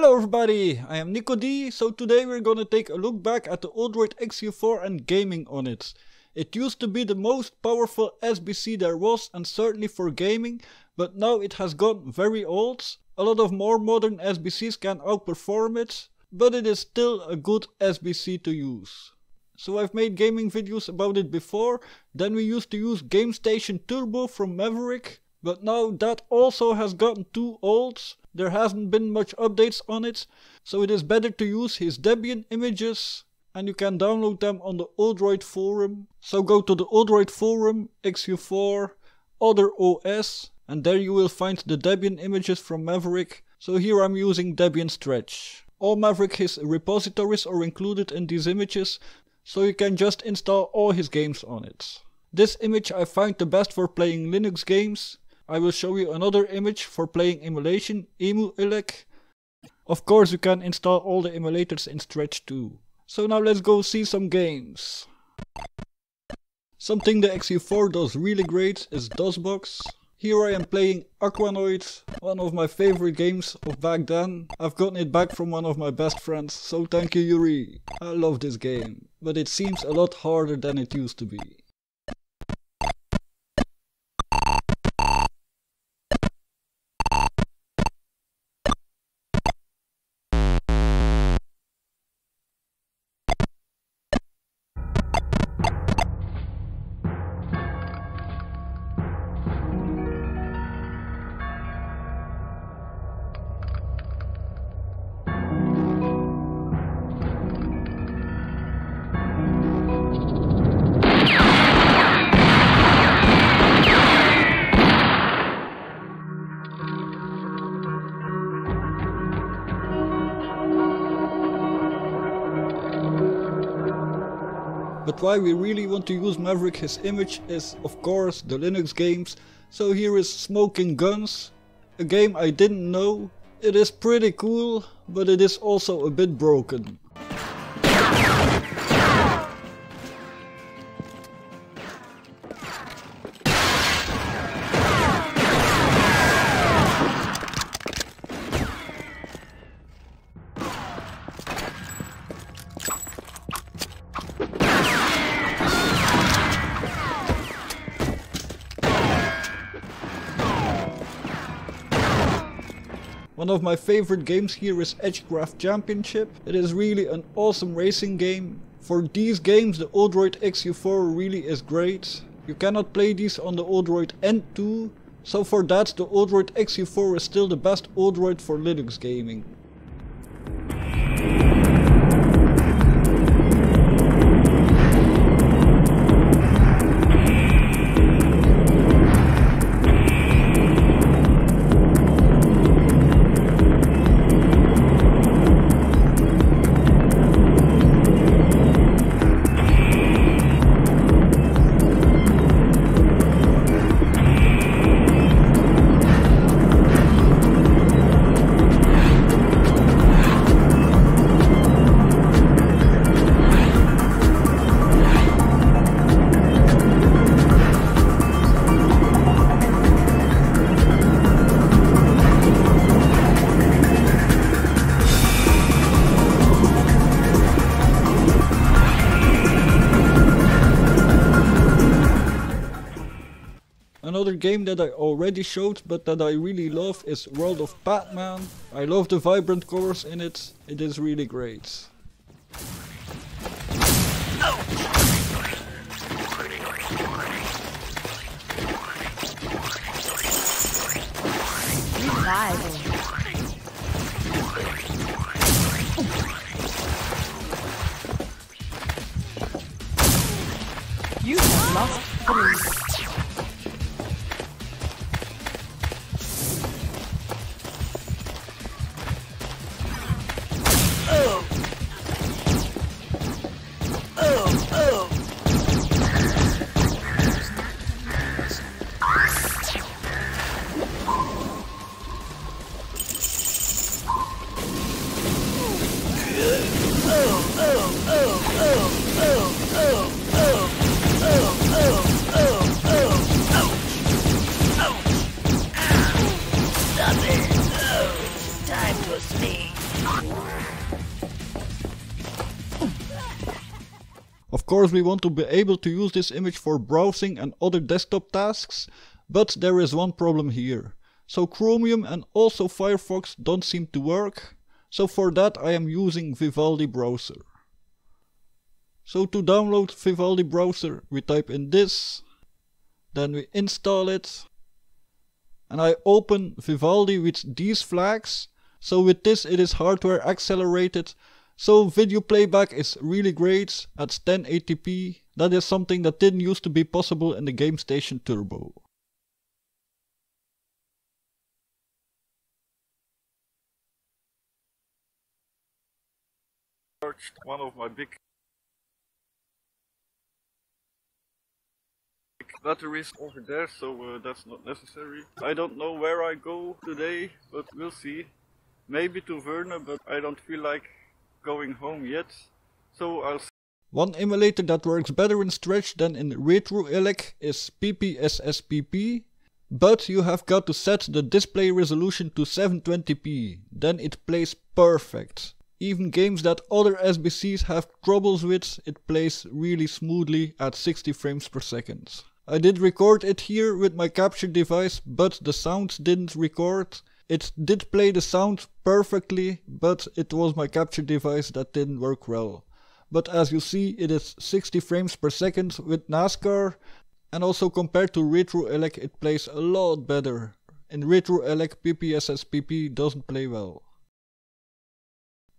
Hello everybody, I am NicoD. So today we're gonna take a look back at the Odroid XU4 and gaming on it. It used to be the most powerful SBC there was and certainly for gaming, but now it has gotten very old. A lot of more modern SBCs can outperform it, but it is still a good SBC to use. So I've made gaming videos about it before, then we used to use GameStation Turbo from Maverick, but now that also has gotten too old, there hasn't been much updates on it, so it is better to use his Debian images and you can download them on the Odroid forum. So go to the Odroid forum, XU4, other OS, and there you will find the Debian images from Maverick. So here I'm using Debian Stretch. All Maverick his repositories are included in these images, so you can just install all his games on it. This image I find the best for playing Linux games, I will show you another image for playing emulation, emu EmuElec. Of course you can install all the emulators in Stretch too. So now let's go see some games. Something the XU4 does really great is DOSBox. Here I am playing Arkanoid, one of my favorite games of back then. I've gotten it back from one of my best friends, so thank you Yuri. I love this game, but it seems a lot harder than it used to be. But why we really want to use Maverick his image is of course the Linux games. So here is Smoking Guns, a game I didn't know. It is pretty cool, but it is also a bit broken. One of my favorite games here is Edgecraft Championship. It is really an awesome racing game. For these games the Odroid XU4 really is great. You cannot play these on the Odroid N2, so for that the Odroid XU4 is still the best Odroid for Linux gaming. Game that I already showed but that I really love is World of Pac-Man. I love the vibrant colors in it, it is really great. Course we want to be able to use this image for browsing and other desktop tasks, but there is one problem here. So Chromium and also Firefox don't seem to work, so for that I am using Vivaldi browser. So to download Vivaldi browser we type in this, then we install it, and I open Vivaldi with these flags, so with this it is hardware accelerated so video playback is really great at 1080p. That is something that didn't used to be possible in the GameStation Turbo. One of my big batteries over there, so uh, that's not necessary. I don't know where I go today, but we'll see. Maybe to Veurne, but I don't feel like going home yet, so I'll one emulator that works better in Stretch than in RetroElec is PPSSPP, but you have got to set the display resolution to 720p, then it plays perfect. Even games that other SBCs have troubles with, it plays really smoothly at 60 frames per second. I did record it here with my capture device, but the sound didn't record, it did play the sound perfectly, but it was my capture device that didn't work well. But as you see, it is 60 frames per second with NASCAR, and also compared to Retro RetroElec, it plays a lot better. In RetroElec, PPSSPP doesn't play well.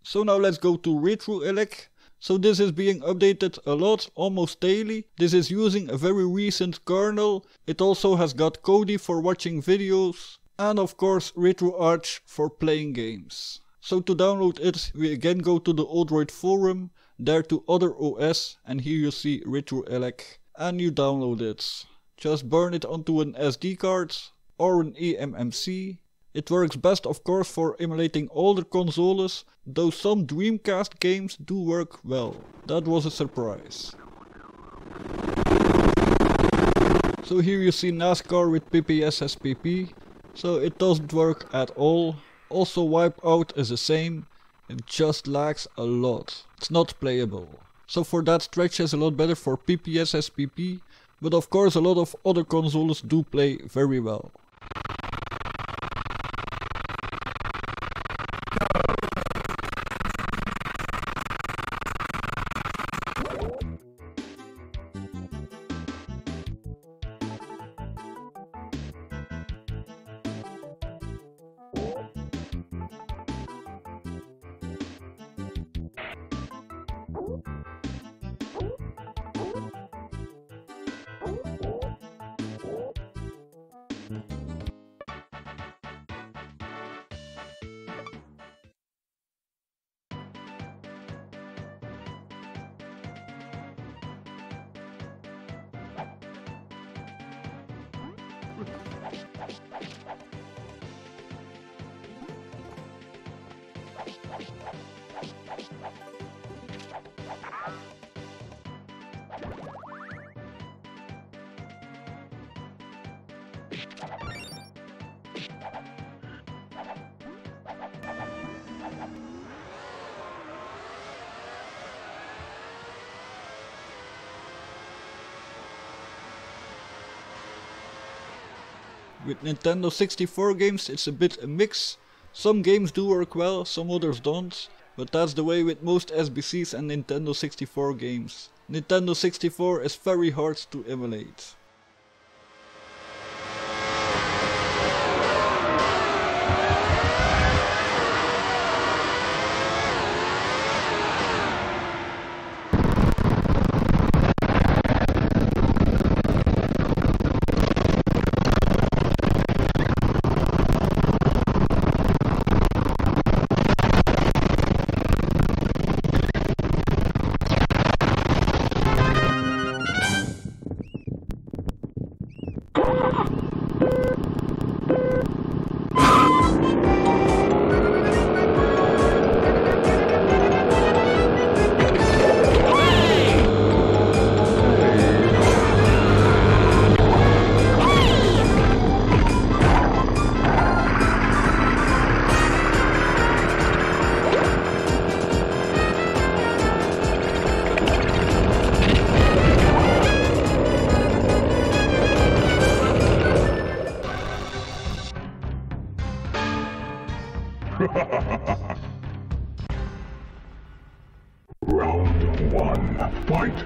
So now let's go to Retro RetroElec. So this is being updated a lot, almost daily. This is using a very recent kernel. It also has got Kodi for watching videos and of course RetroArch for playing games. So to download it, we again go to the Odroid forum, there to other OS, and here you see RetroElec, and you download it. Just burn it onto an SD card or an eMMC. It works best of course for emulating older consoles, though some Dreamcast games do work well. That was a surprise. So here you see NASCAR with PPSSPP, so it doesn't work at all. Also Wipeout is the same, it just lags a lot. It's not playable. So for that Stretch is a lot better for PPSSPP, but of course a lot of other consoles do play very well. With Nintendo 64 games it's a bit a mix. Some games do work well, some others don't. But that's the way with most SBCs and Nintendo 64 games. Nintendo 64 is very hard to emulate. one, fight!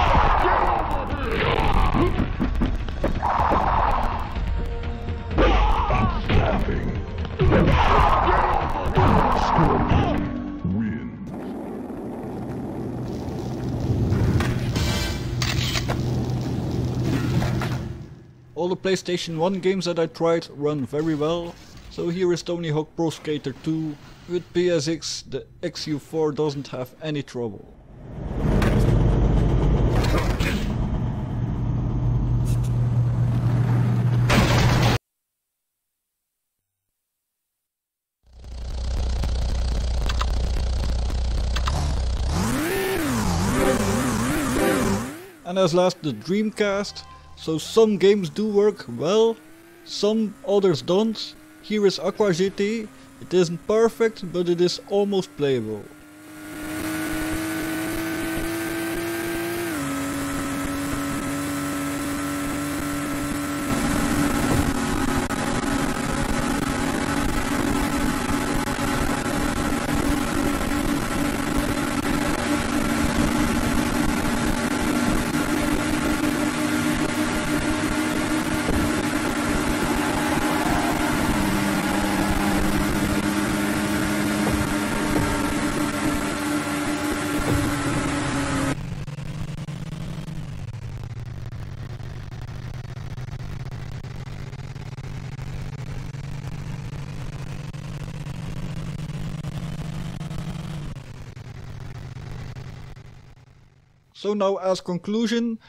Oh! All the PlayStation 1 games that I tried run very well. So here is Tony Hawk Pro Skater 2. With PSX the XU4 doesn't have any trouble. And as last the Dreamcast. So some games do work well, some others don't. Here is Aqua GT. It isn't perfect, but it is almost playable. So now as conclusion,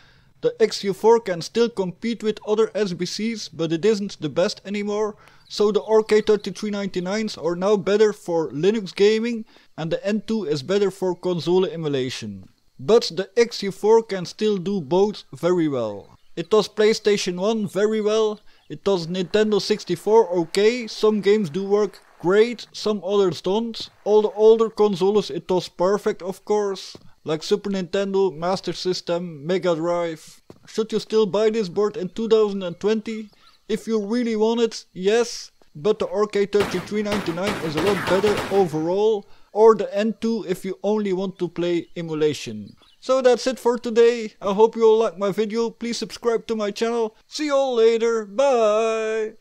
the XU4 can still compete with other SBCs, but it isn't the best anymore. So the RK3399s are now better for Linux gaming and the N2 is better for console emulation. But the XU4 can still do both very well. It does PlayStation 1 very well, it does Nintendo 64 okay, some games do work great, some others don't. All the older consoles it does perfect of course like Super Nintendo, Master System, Mega Drive. Should you still buy this board in 2020? If you really want it, yes, but the RK3399 is a lot better overall, or the N2 if you only want to play emulation. So that's it for today, I hope you all liked my video, please subscribe to my channel, see you all later, bye!